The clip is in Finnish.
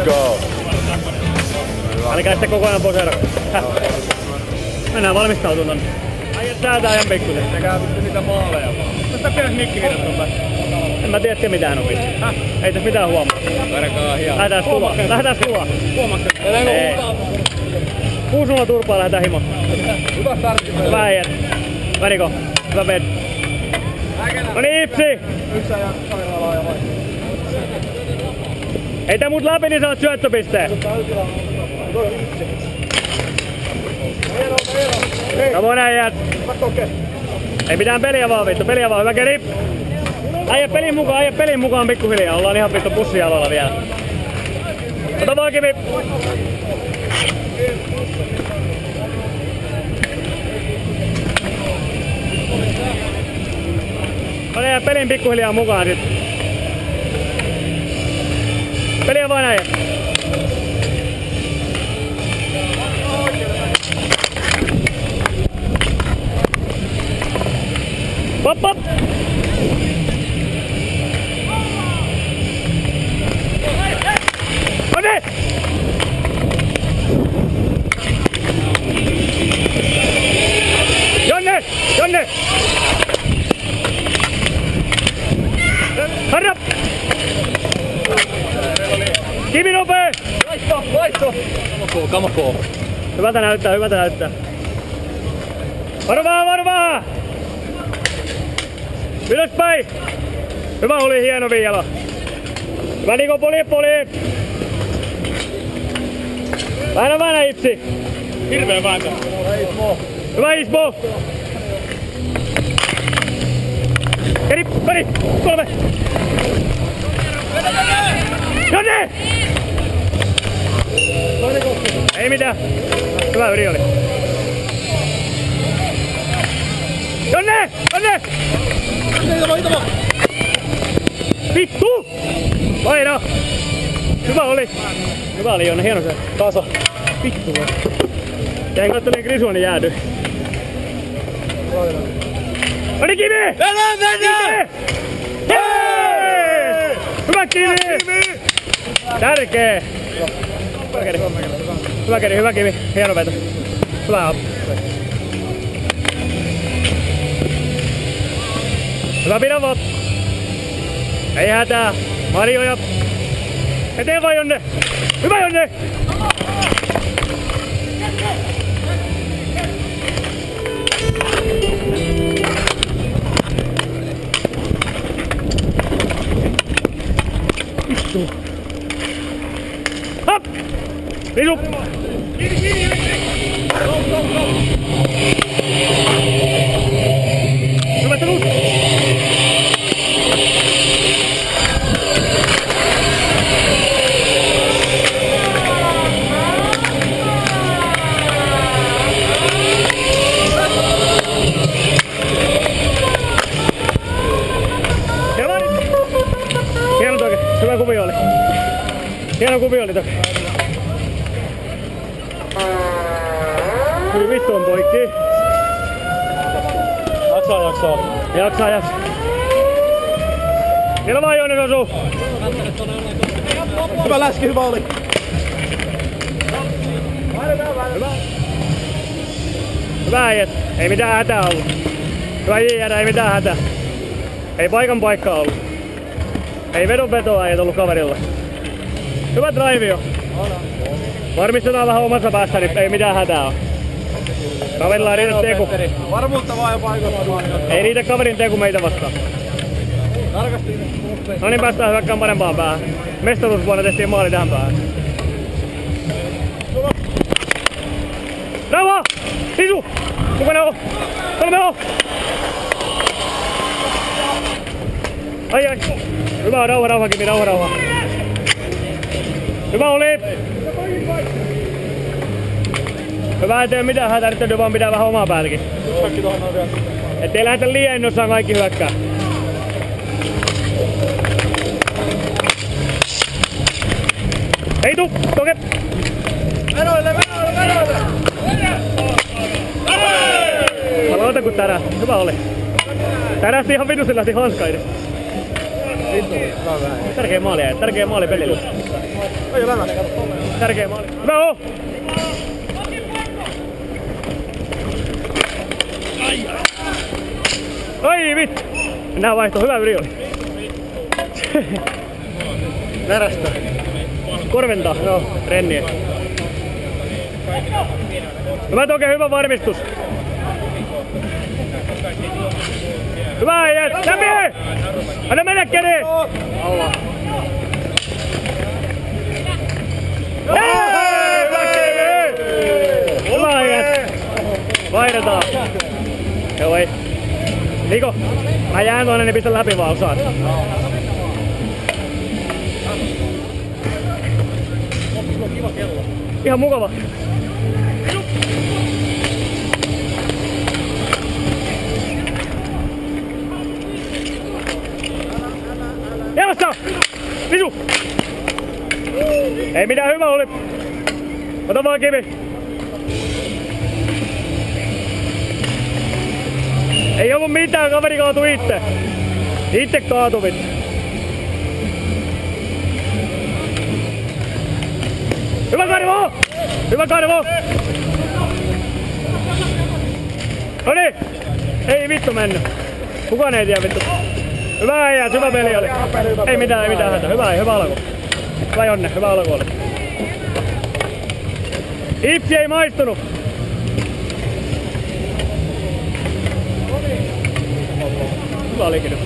Let's go. Älkää sitten koko ajan poseera. Mennään valmistautumaan. Äijät säätää ihan pikkusen. Tekää vittu niitä maaleja vaan. Tästä pienessä mikkivirrat on päässä. En mä tiedä, että mitään on vittu. Häh? Ei tässä mitään huomaa. Verkaa hieno. Lähdetään sua. Lähdetään sua. Ei. Kuusulla turpaa lähdetään himo. Hyvä startti. Hyvä äijät. Väriko. Hyvä bed. No niin, Ipsi. Yksi ajan sairaalaa ja vai. Ei tää mut läpi, niin saat syöttöpisteen. Come on äijät. Ei mitään peliä vaan vittu, peliä vaan, hyvä keri. Äijä pelin mukaan, äijä pelin mukaan pikkuhiljaa, ollaan ihan vittu pussialalla vielä. Ota vaan kivi. Äijä pelin pikkuhiljaa mukaan sit. Peliä vaan Laitto. Kamakoo, kamakoo. Hyvältä näyttää, hyvältä näyttää. Varvaa, varvaa! Ylöspäin! Hyvä oli, hieno Viiala. Hyvä Niko, poli, poli! Vähän vähän Ipsi! Hirveä vääntö. Hyvä Ismo! Eri, pari, kolme! Jonne! Ei mitään. Hyvä yri oli. Jonne! Jonne! Vittu! Vaino! Hyvä oli. Hyvä oli Jonne, hieno se. Tasa. Vittu vai. Jäin kattelemaan Grisua, niin jäädy. Oli kivi! Mennään, mennään! Hyvä kivi! Tärkee! Hyvä keri. Hyvä keri, hyvä kivi. Hieno veto. Hyvä apu. Hyvä pidä vaan. Ei hätää. Marjoja. Eteen vaan Jonne. Hyvä Jonne. Hop! Risu! Vittu on poikki. Jaksaa, jaksaa. Jaksaa, jaksaa. Hieno vaan Joonnes osuu. Hyvä läski, hyvä oli. Hyvä äijät. Ei mitään hätää ollut. Hyvä JR, ei mitään hätää. Ei paikan paikkaa ollut. Ei vedon vetoa äijät ollut kaverilla. Hyvä drive jo. Varmistetaan vähän omassa päässä, niin ei mitään hätää ole. Kaverilla ei riitä teku. Varmuutta vaan ja paikoilla vaan. Ei riitä kaverin teku meitä vastaan. Tarkasti. No niin, päästään hyökkään parempaan päähän. Mestaruusvuonna tehtiin maali tähän päähän. Rauha! Sisu! Mukana on! Kolme on! Ai ai! Hyvä, rauha, rauha, Kimi, rauha, rauha. Hyvä oli! Hyvä, ettei mitään hätää, nyt vaan pitää vähän omaa vielä. Ettei lähdetä liian innossaan kaikki hyökkää. Ei tuu! Toke! Menoille, menoille, menoille! Aloita kun tärä. Hyvä oli. Tärästi ihan vitusti lähti hyvä vähän. Tärkeä maali. Tärkeä maali pelillä. Kato tolle. Tärkeä maali. Hyvä oo! Ai vittu! Mennään vaihtoon. Hyvä yli oli. Verestä. Korventaa. Joo. Renniä. Hyvä toke, hyvä varmistus. Hyvä äijä! Läpi! Anna mennä kene! Alla. Vaihdetaan. Joo ei. Niko, mä jään tuonne, niin pistä läpi vaan osaat. Ihan mukava. Jalassa! Visu! Ei mitään, hyvä oli. Ota vaan kivi. Ei ollut mitään, kaveri kaatui itse. Itse kaatui vittu. Hyvä Karvo! Hyvä Karvo! No niin! Ei vittu mennyt. Kukaan ei tiedä vittu. Hyvä äijä, hyvä peli oli. Ei mitään, ei mitään hätä. Hyvä, hyvä alku. Hyvä Jonne, hyvä alku oli. Ipsi ei maistunut. Hyvä nyt.